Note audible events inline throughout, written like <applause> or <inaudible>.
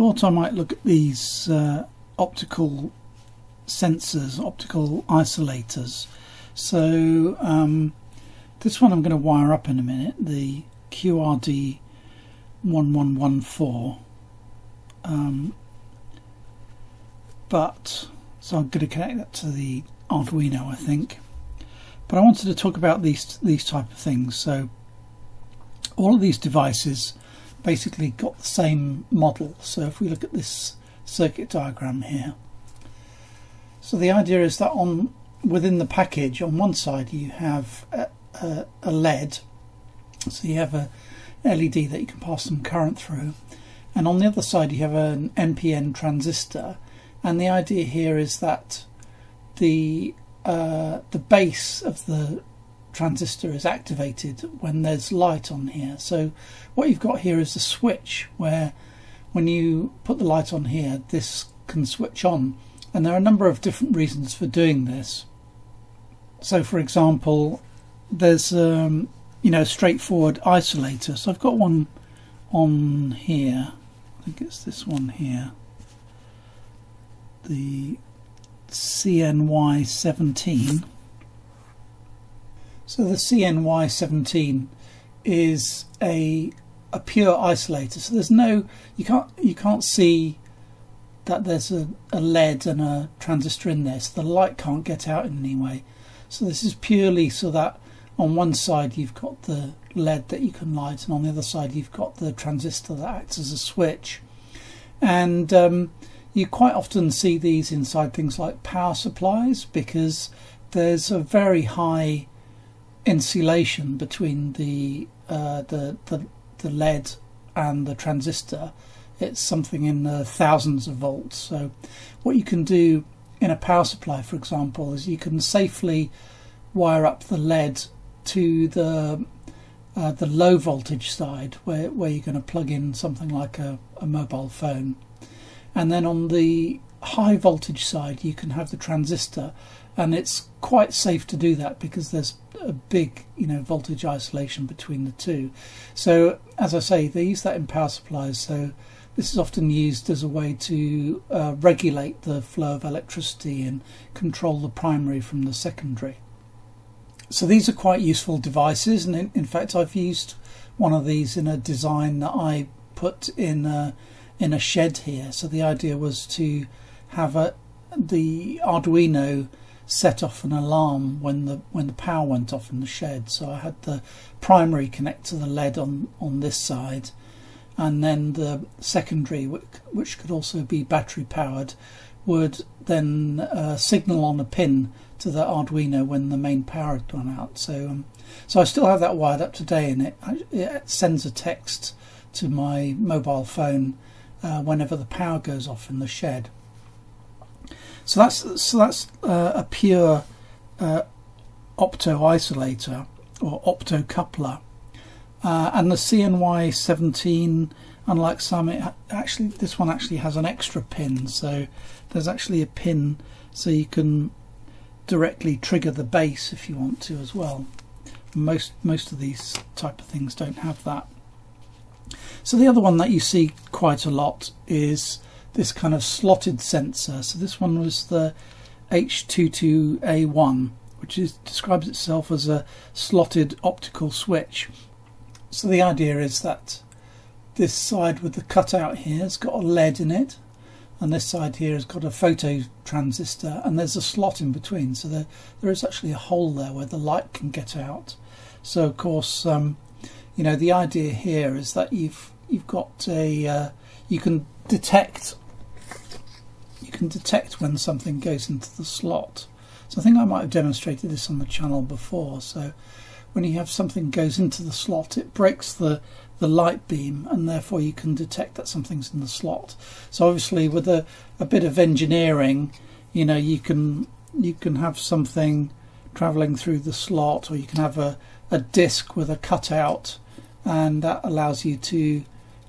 thought I might look at these uh, optical sensors, optical isolators. So um, this one I'm going to wire up in a minute, the QRD 1114. Um, but, so I'm going to connect that to the Arduino I think. But I wanted to talk about these, these type of things. So all of these devices basically got the same model. So if we look at this circuit diagram here, so the idea is that on within the package, on one side you have a, a, a LED, so you have a LED that you can pass some current through, and on the other side you have an NPN transistor, and the idea here is that the uh, the base of the transistor is activated when there's light on here. So what you've got here is a switch where when you put the light on here, this can switch on. And there are a number of different reasons for doing this. So for example, there's um, you know straightforward isolator. So I've got one on here. I think it's this one here. The CNY17 so the CNY17 is a a pure isolator. So there's no you can't you can't see that there's a, a LED and a transistor in there, so the light can't get out in any way. So this is purely so that on one side you've got the LED that you can light, and on the other side you've got the transistor that acts as a switch. And um, you quite often see these inside things like power supplies because there's a very high insulation between the, uh, the, the the LED and the transistor. It's something in the thousands of volts. So what you can do in a power supply, for example, is you can safely wire up the LED to the uh, the low voltage side where, where you're going to plug in something like a, a mobile phone. And then on the high voltage side, you can have the transistor and it's quite safe to do that because there's a big you know voltage isolation between the two. So as I say they use that in power supplies. So this is often used as a way to uh, regulate the flow of electricity and control the primary from the secondary. So these are quite useful devices. And in, in fact I've used one of these in a design that I put in a, in a shed here. So the idea was to have a the Arduino set off an alarm when the when the power went off in the shed. So I had the primary connect to the LED on on this side, and then the secondary, which, which could also be battery powered, would then uh, signal on a pin to the Arduino when the main power had gone out. So um, so I still have that wired up today, and it, it sends a text to my mobile phone uh, whenever the power goes off in the shed. So that's so that's uh, a pure uh, opto isolator or opto coupler, uh, and the CNY17, unlike some, it actually this one actually has an extra pin. So there's actually a pin, so you can directly trigger the base if you want to as well. Most most of these type of things don't have that. So the other one that you see quite a lot is this kind of slotted sensor. So this one was the H22A1, which is, describes itself as a slotted optical switch. So the idea is that this side with the cutout here has got a LED in it, and this side here has got a photo transistor, and there's a slot in between. So there, there is actually a hole there where the light can get out. So of course, um, you know, the idea here is that you've you've got a uh, you can detect you can detect when something goes into the slot. So I think I might have demonstrated this on the channel before. So when you have something goes into the slot, it breaks the the light beam, and therefore you can detect that something's in the slot. So obviously, with a, a bit of engineering, you know, you can you can have something traveling through the slot, or you can have a a disc with a cutout, and that allows you to,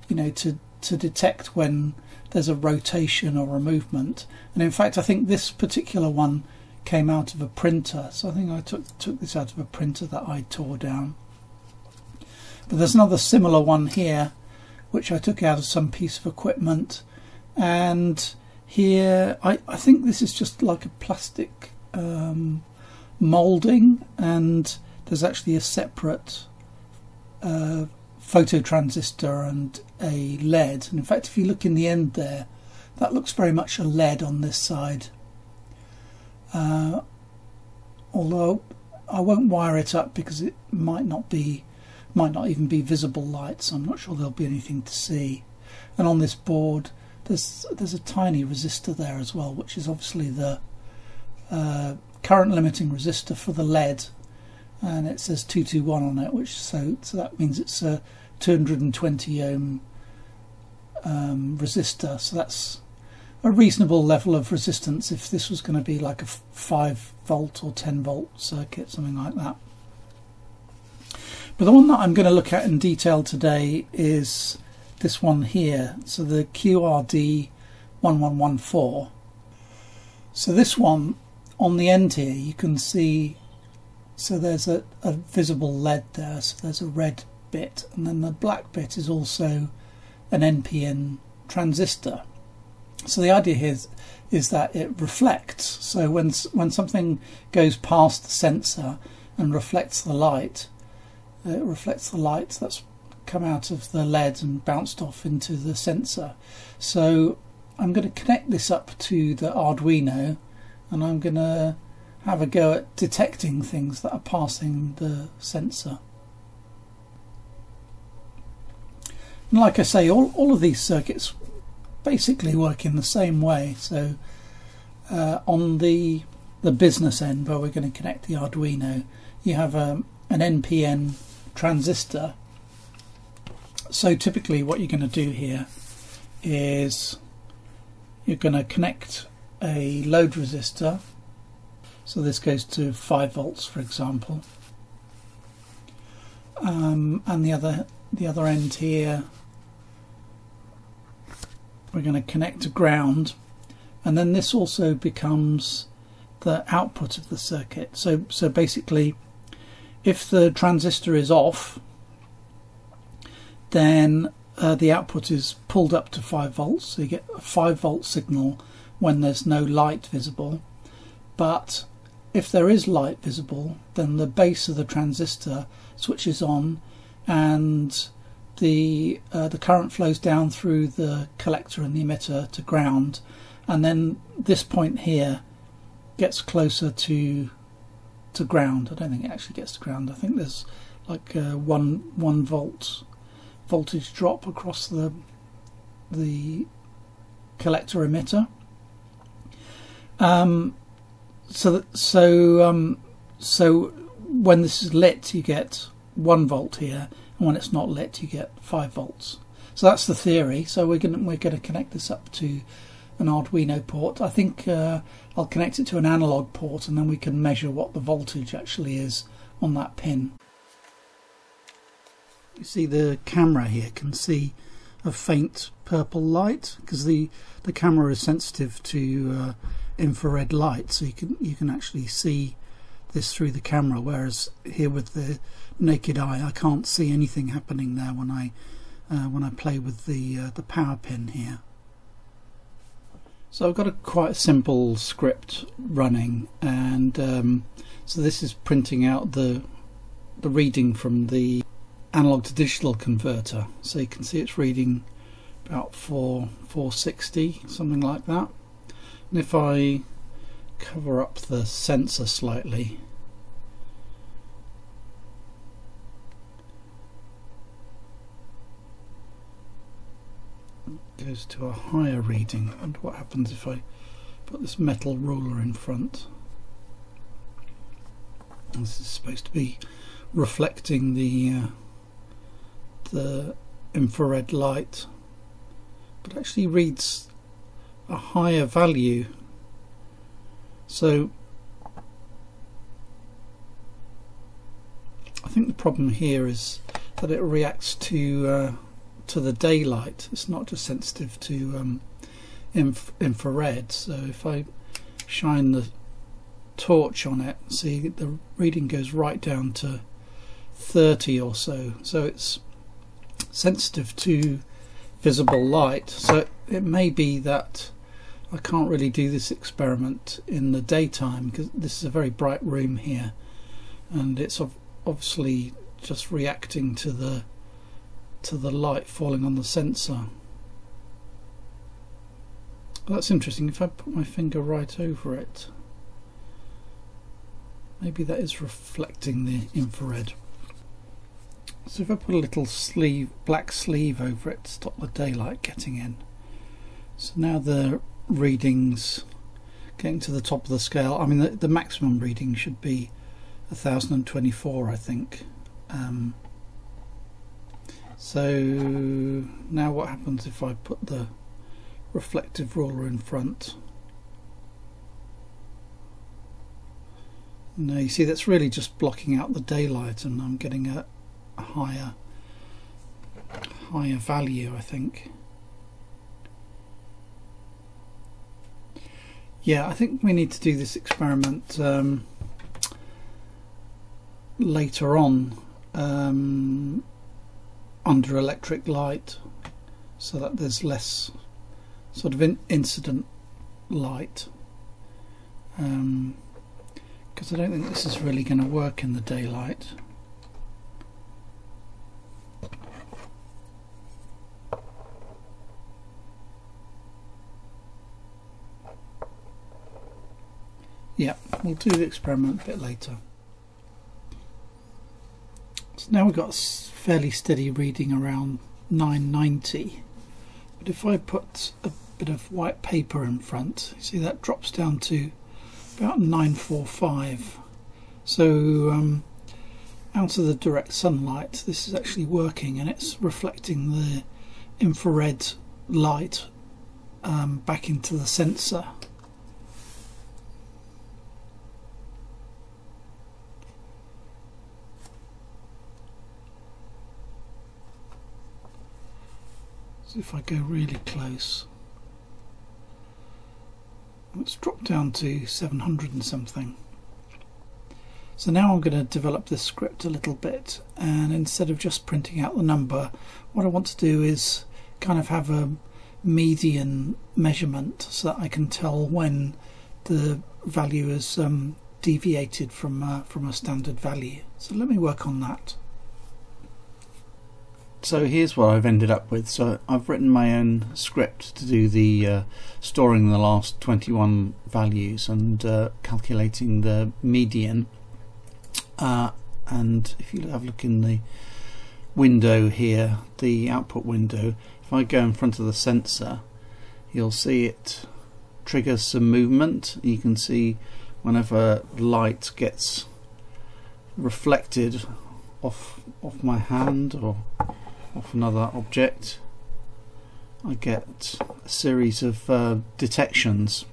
you know, to to detect when there's a rotation or a movement. And in fact, I think this particular one came out of a printer. So I think I took, took this out of a printer that I tore down. But there's another similar one here, which I took out of some piece of equipment. and here I, I think this is just like a plastic um, moulding and there's actually a separate uh, phototransistor and a LED. And in fact if you look in the end there that looks very much a LED on this side. Uh, although I won't wire it up because it might not be might not even be visible light so I'm not sure there'll be anything to see. And on this board there's there's a tiny resistor there as well which is obviously the uh, current limiting resistor for the LED. And it says 221 on it which so so that means it's a 220 ohm um, resistor. So that's a reasonable level of resistance if this was going to be like a 5 volt or 10 volt circuit something like that. But the one that I'm going to look at in detail today is this one here. So the QRD 1114 so this one on the end here you can see so there's a, a visible LED there. So there's a red bit and then the black bit is also an NPN transistor. So the idea here is, is that it reflects. So when when something goes past the sensor and reflects the light uh, it reflects the light that's come out of the LED and bounced off into the sensor. So I'm going to connect this up to the Arduino and I'm going to have a go at detecting things that are passing the sensor. And like I say, all, all of these circuits basically work in the same way. So uh, on the the business end where we're going to connect the Arduino, you have um, an NPN transistor. So typically what you're going to do here is you're going to connect a load resistor so this goes to 5 volts for example um, and the other the other end here we're going to connect to ground and then this also becomes the output of the circuit. So so basically if the transistor is off then uh, the output is pulled up to 5 volts. So you get a 5 volt signal when there's no light visible. But if there is light visible then the base of the transistor switches on and the uh, the current flows down through the collector and the emitter to ground and then this point here gets closer to to ground. I don't think it actually gets to ground. I think there's like a one one volt voltage drop across the the collector emitter. Um, so so um, so when this is lit, you get one volt here, and when it's not lit, you get five volts. So that's the theory. So we're going we're to connect this up to an Arduino port. I think uh, I'll connect it to an analog port, and then we can measure what the voltage actually is on that pin. You see the camera here can see a faint purple light because the the camera is sensitive to uh, infrared light so you can you can actually see this through the camera whereas here with the naked eye. I can't see anything happening there when I uh, when I play with the uh, the power pin here. So I've got a quite simple script running and um, so this is printing out the the reading from the analog to digital converter. So you can see it's reading about 4 460 something like that. And if I cover up the sensor slightly goes to a higher reading. And what happens if I put this metal ruler in front? This is supposed to be reflecting the uh, the infrared light. But actually reads a higher value. So I think the problem here is that it reacts to uh, to the daylight. It's not just sensitive to um, inf infrared. So if I shine the torch on it, see the reading goes right down to 30 or so. So it's sensitive to visible light. So it may be that I can't really do this experiment in the daytime because this is a very bright room here and it's obviously just reacting to the to the light falling on the sensor. That's interesting if I put my finger right over it maybe that is reflecting the infrared. So if I put a little sleeve, black sleeve over it to stop the daylight getting in. So now the readings getting to the top of the scale. I mean the, the maximum reading should be 1024 I think. Um, so now what happens if I put the reflective ruler in front? Now you see that's really just blocking out the daylight and I'm getting a, a higher higher value I think. Yeah, I think we need to do this experiment um, later on um, under electric light so that there's less sort of in incident light. Um, because I don't think this is really going to work in the daylight. Yeah, we'll do the experiment a bit later. Now we've got a fairly steady reading around 990. But if I put a bit of white paper in front, see that drops down to about 945 so um, out of the direct sunlight this is actually working and it's reflecting the infrared light um, back into the sensor if I go really close Let's drop down to 700 and something. So now I'm going to develop this script a little bit and instead of just printing out the number what I want to do is kind of have a median measurement so that I can tell when the value is um, deviated from, uh, from a standard value. So let me work on that. So here's what I've ended up with. So I've written my own script to do the uh, storing the last 21 values and uh, calculating the median. Uh, and if you have a look in the window here, the output window, if I go in front of the sensor, you'll see it triggers some movement. You can see whenever light gets reflected off off my hand or off another object I get a series of uh, detections.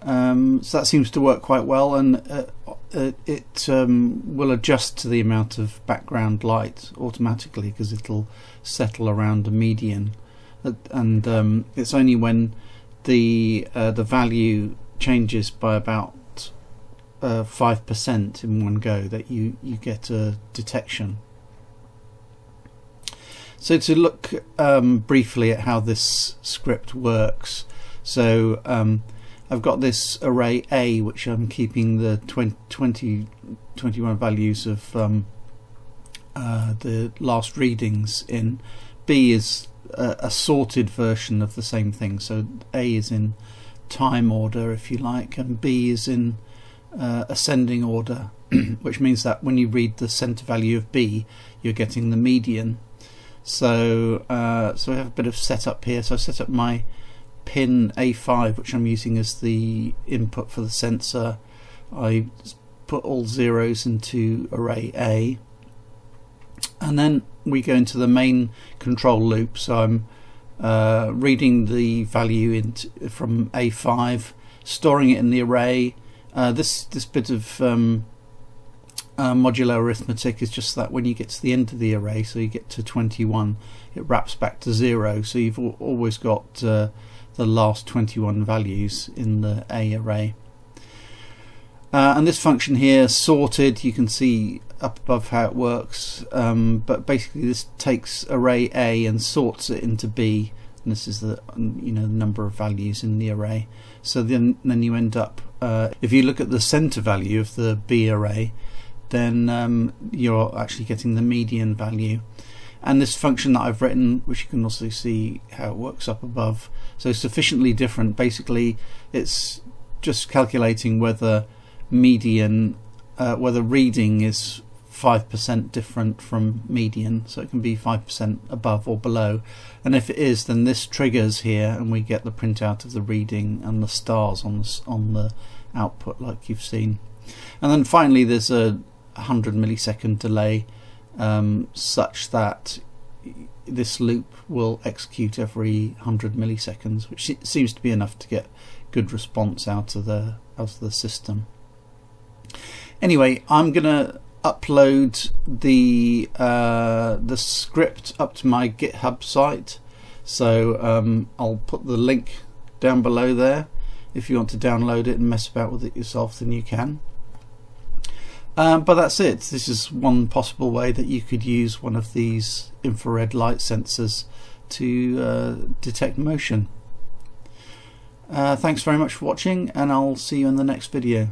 Um, so that seems to work quite well and uh, uh, it um, will adjust to the amount of background light automatically because it'll settle around a median. Uh, and um, it's only when the uh, the value changes by about uh, five percent in one go that you you get a detection so to look um, briefly at how this script works, so um, I've got this array A which I'm keeping the 20, 20 21 values of um, uh, the last readings in. B is a, a, sorted version of the same thing, so A is in time order if you like, and B is in uh, ascending order, <clears throat> which means that when you read the center value of B, you're getting the median so uh, so we have a bit of setup here. So I set up my pin A5, which I'm using as the input for the sensor. I put all zeros into array A, and then we go into the main control loop. So I'm uh, reading the value into, from A5, storing it in the array. Uh, this this bit of um, uh, modular arithmetic is just that when you get to the end of the array, so you get to 21, it wraps back to zero. So you've always got uh, the last 21 values in the A array. Uh, and this function here, sorted, you can see up above how it works, um, but basically this takes array A and sorts it into B. And this is the you know the number of values in the array. So then then you end up uh, if you look at the center value of the B array, then um, you're actually getting the median value. And this function that I've written, which you can also see how it works up above, so sufficiently different. Basically, it's just calculating whether median, uh, whether reading is 5% different from median, so it can be 5% above or below. And if it is, then this triggers here, and we get the printout of the reading and the stars on the, on the output, like you've seen. And then finally, there's a 100 millisecond delay um, such that this loop will execute every 100 milliseconds, which seems to be enough to get good response out of the out of the system. Anyway, I'm gonna upload the uh, the script up to my GitHub site, so um, I'll put the link down below there. If you want to download it and mess about with it yourself, then you can. Um, but that's it. This is one possible way that you could use one of these infrared light sensors to uh, detect motion. Uh, thanks very much for watching and I'll see you in the next video.